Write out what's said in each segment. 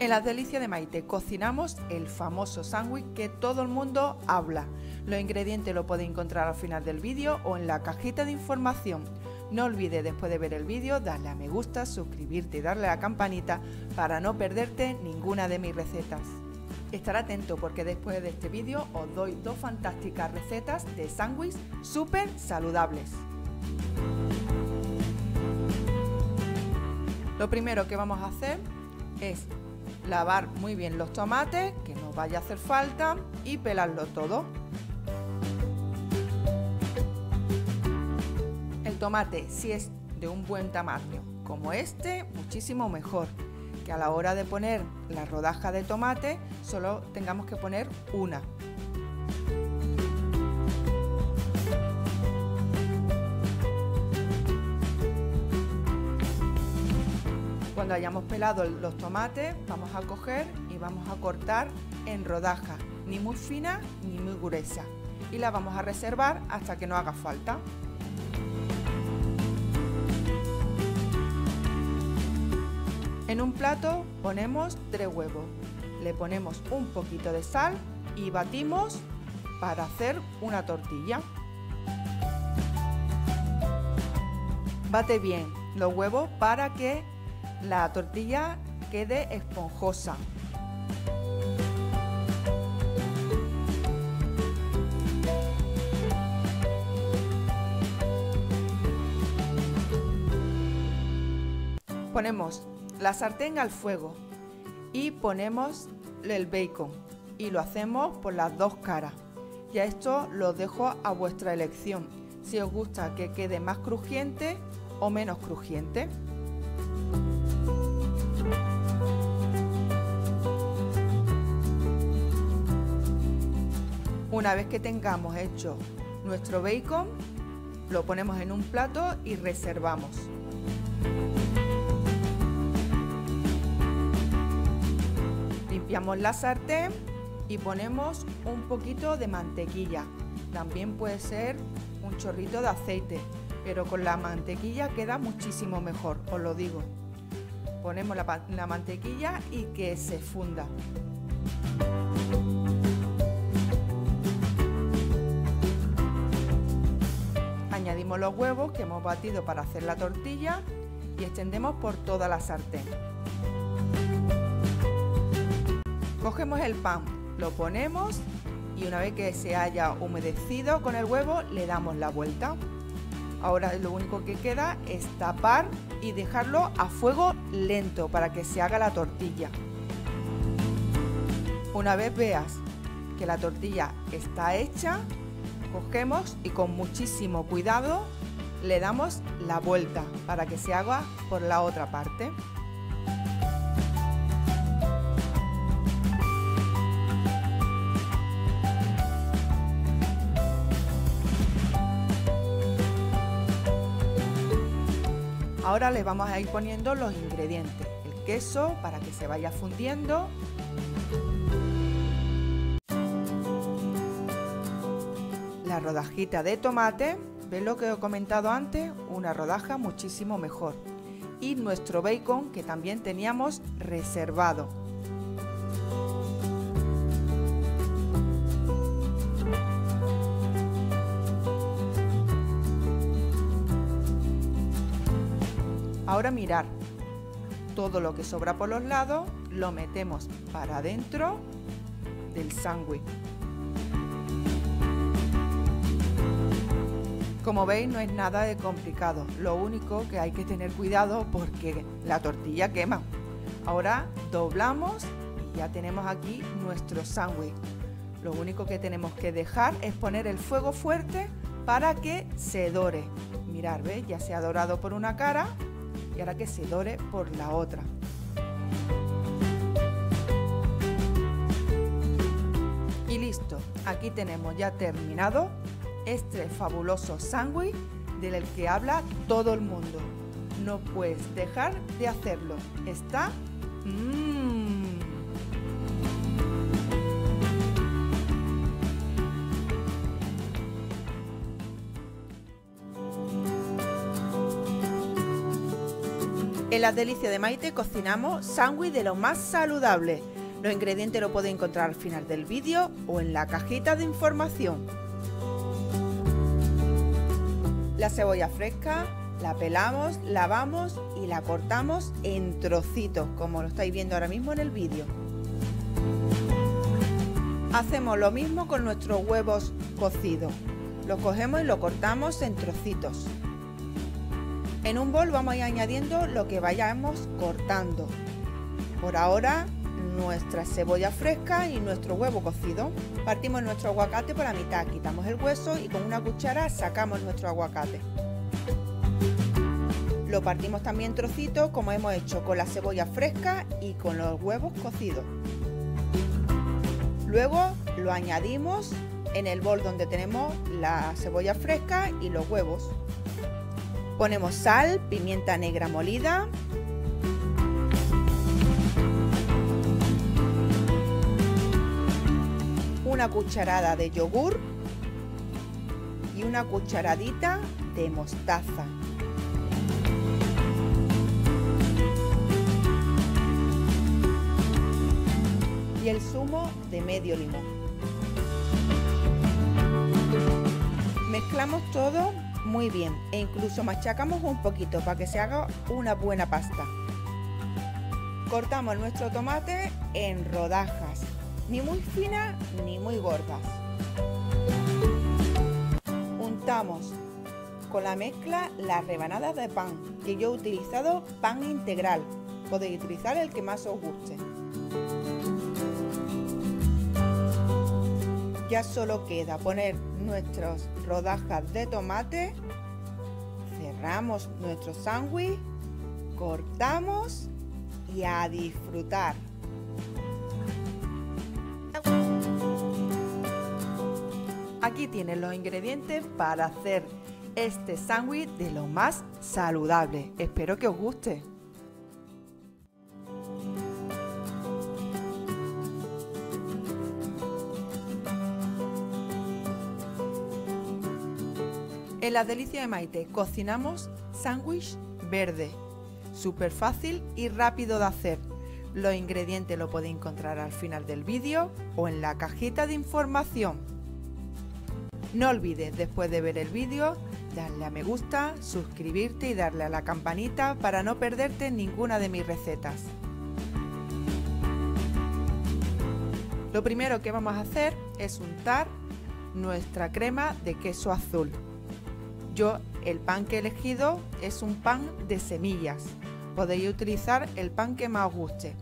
En las delicias de Maite cocinamos el famoso sándwich que todo el mundo habla. Los ingredientes lo podéis encontrar al final del vídeo o en la cajita de información. No olvides después de ver el vídeo darle a me gusta, suscribirte y darle a la campanita para no perderte ninguna de mis recetas. Estar atento porque después de este vídeo os doy dos fantásticas recetas de sándwiches súper saludables. Lo primero que vamos a hacer es lavar muy bien los tomates, que no vaya a hacer falta, y pelarlo todo. El tomate, si es de un buen tamaño, como este, muchísimo mejor. Que a la hora de poner la rodaja de tomate, solo tengamos que poner una. Cuando hayamos pelado los tomates, vamos a coger y vamos a cortar en rodajas, ni muy fina ni muy gruesa. Y la vamos a reservar hasta que no haga falta. En un plato ponemos tres huevos. Le ponemos un poquito de sal y batimos para hacer una tortilla. Bate bien los huevos para que la tortilla quede esponjosa. Ponemos la sartén al fuego y ponemos el bacon y lo hacemos por las dos caras. Ya esto lo dejo a vuestra elección, si os gusta que quede más crujiente o menos crujiente. Una vez que tengamos hecho nuestro bacon, lo ponemos en un plato y reservamos. Limpiamos la sartén y ponemos un poquito de mantequilla. También puede ser un chorrito de aceite, pero con la mantequilla queda muchísimo mejor, os lo digo. Ponemos la, la mantequilla y que se funda. Los huevos que hemos batido para hacer la tortilla y extendemos por toda la sartén. Cogemos el pan, lo ponemos y una vez que se haya humedecido con el huevo le damos la vuelta. Ahora lo único que queda es tapar y dejarlo a fuego lento para que se haga la tortilla. Una vez veas que la tortilla está hecha, Cogemos y con muchísimo cuidado le damos la vuelta para que se haga por la otra parte. Ahora le vamos a ir poniendo los ingredientes. El queso para que se vaya fundiendo rodajita de tomate, ¿ves lo que he comentado antes? Una rodaja muchísimo mejor. Y nuestro bacon que también teníamos reservado. Ahora mirar, todo lo que sobra por los lados lo metemos para adentro del sándwich. Como veis no es nada de complicado, lo único que hay que tener cuidado porque la tortilla quema. Ahora doblamos y ya tenemos aquí nuestro sándwich. Lo único que tenemos que dejar es poner el fuego fuerte para que se dore. Mirar, ¿veis? Ya se ha dorado por una cara y ahora que se dore por la otra. Y listo, aquí tenemos ya terminado este fabuloso sándwich del que habla todo el mundo. No puedes dejar de hacerlo. Está... Mmm. En las delicias de Maite cocinamos sándwich de lo más saludable. Los ingredientes los podéis encontrar al final del vídeo o en la cajita de información. La cebolla fresca la pelamos, lavamos y la cortamos en trocitos, como lo estáis viendo ahora mismo en el vídeo. Hacemos lo mismo con nuestros huevos cocidos. Los cogemos y lo cortamos en trocitos. En un bol vamos a ir añadiendo lo que vayamos cortando. Por ahora nuestra cebolla fresca y nuestro huevo cocido. Partimos nuestro aguacate por la mitad, quitamos el hueso y con una cuchara sacamos nuestro aguacate. Lo partimos también trocitos como hemos hecho con la cebolla fresca y con los huevos cocidos. Luego lo añadimos en el bol donde tenemos la cebolla fresca y los huevos. Ponemos sal, pimienta negra molida, una cucharada de yogur y una cucharadita de mostaza. Y el zumo de medio limón. Mezclamos todo muy bien e incluso machacamos un poquito para que se haga una buena pasta. Cortamos nuestro tomate en rodajas, ni muy finas ni muy gordas. Untamos con la mezcla las rebanadas de pan, que yo he utilizado pan integral. Podéis utilizar el que más os guste. Ya solo queda poner nuestras rodajas de tomate, cerramos nuestro sándwich, cortamos y a disfrutar. Aquí tienen los ingredientes para hacer este sándwich de lo más saludable. Espero que os guste. En la delicia de Maite cocinamos sándwich verde, súper fácil y rápido de hacer. Los ingredientes lo podéis encontrar al final del vídeo o en la cajita de información. No olvides después de ver el vídeo darle a me gusta, suscribirte y darle a la campanita para no perderte ninguna de mis recetas. Lo primero que vamos a hacer es untar nuestra crema de queso azul. Yo el pan que he elegido es un pan de semillas. Podéis utilizar el pan que más os guste.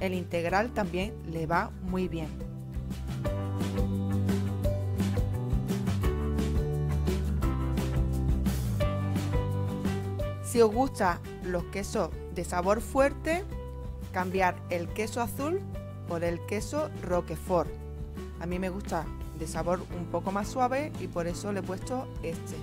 El integral también le va muy bien. Si os gusta los quesos de sabor fuerte, cambiar el queso azul por el queso Roquefort. A mí me gusta de sabor un poco más suave y por eso le he puesto este.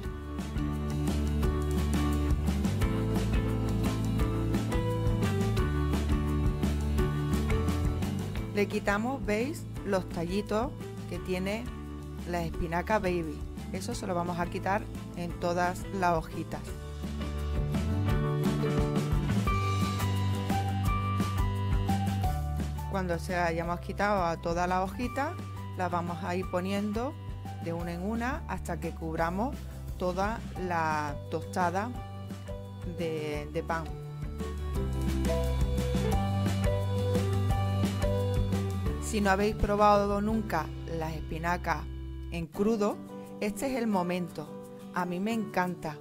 Le quitamos, veis, los tallitos que tiene la espinaca baby. Eso se lo vamos a quitar en todas las hojitas. Cuando se hayamos quitado a todas las hojitas, las vamos a ir poniendo de una en una hasta que cubramos toda la tostada de, de pan. Si no habéis probado nunca las espinacas en crudo, este es el momento. A mí me encanta.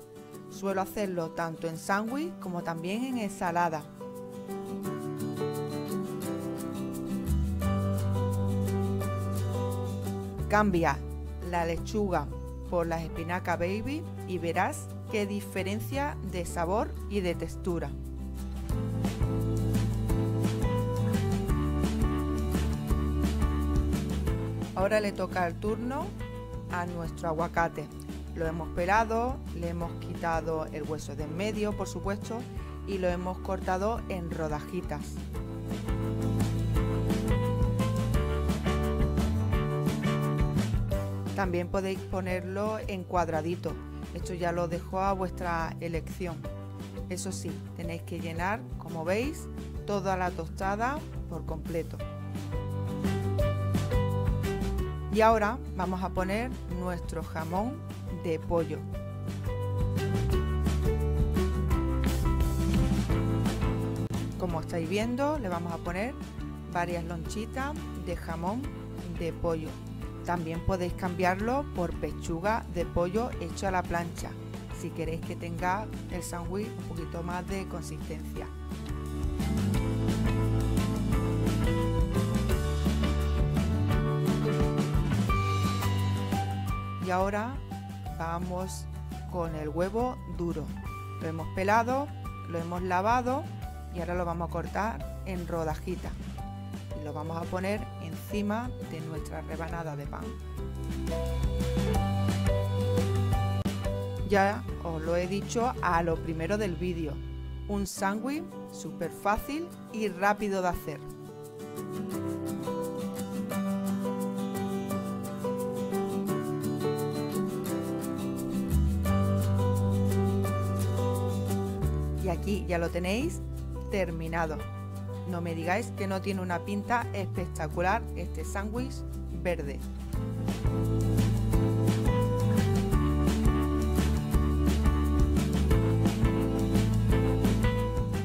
Suelo hacerlo tanto en sándwich como también en ensalada. Cambia la lechuga por las espinacas baby y verás qué diferencia de sabor y de textura. Ahora le toca el turno a nuestro aguacate. Lo hemos pelado, le hemos quitado el hueso de en medio, por supuesto, y lo hemos cortado en rodajitas. También podéis ponerlo en cuadradito. Esto ya lo dejo a vuestra elección. Eso sí, tenéis que llenar, como veis, toda la tostada por completo. Y ahora vamos a poner nuestro jamón de pollo. Como estáis viendo, le vamos a poner varias lonchitas de jamón de pollo. También podéis cambiarlo por pechuga de pollo hecho a la plancha, si queréis que tenga el sándwich un poquito más de consistencia. Y ahora vamos con el huevo duro. Lo hemos pelado, lo hemos lavado y ahora lo vamos a cortar en rodajitas y lo vamos a poner encima de nuestra rebanada de pan. Ya os lo he dicho a lo primero del vídeo, un sándwich súper fácil y rápido de hacer. Y aquí ya lo tenéis terminado. No me digáis que no tiene una pinta espectacular este sándwich verde.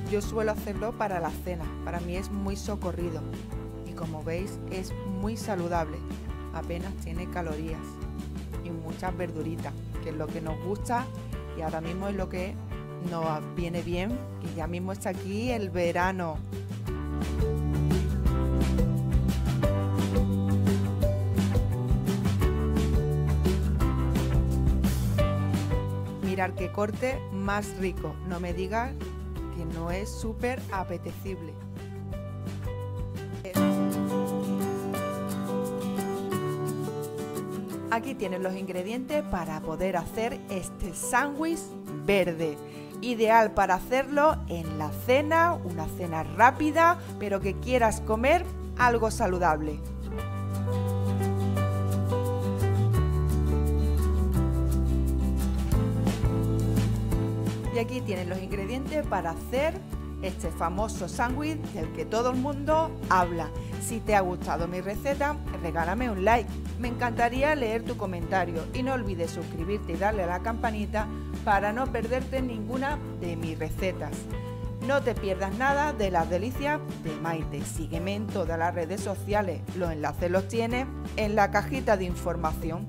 Yo suelo hacerlo para la cena, para mí es muy socorrido y como veis es muy saludable, apenas tiene calorías y muchas verduritas, que es lo que nos gusta y ahora mismo es lo que nos viene bien, que ya mismo está aquí el verano. Mirar qué corte más rico, no me digas que no es súper apetecible. Aquí tienen los ingredientes para poder hacer este sándwich verde. Ideal para hacerlo en la cena, una cena rápida, pero que quieras comer algo saludable. Y aquí tienen los ingredientes para hacer este famoso sándwich del que todo el mundo habla. Si te ha gustado mi receta, regálame un like. Me encantaría leer tu comentario y no olvides suscribirte y darle a la campanita para no perderte ninguna de mis recetas. No te pierdas nada de las delicias de Maite. Sígueme en todas las redes sociales. Los enlaces los tienes en la cajita de información.